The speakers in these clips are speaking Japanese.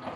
何?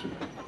action.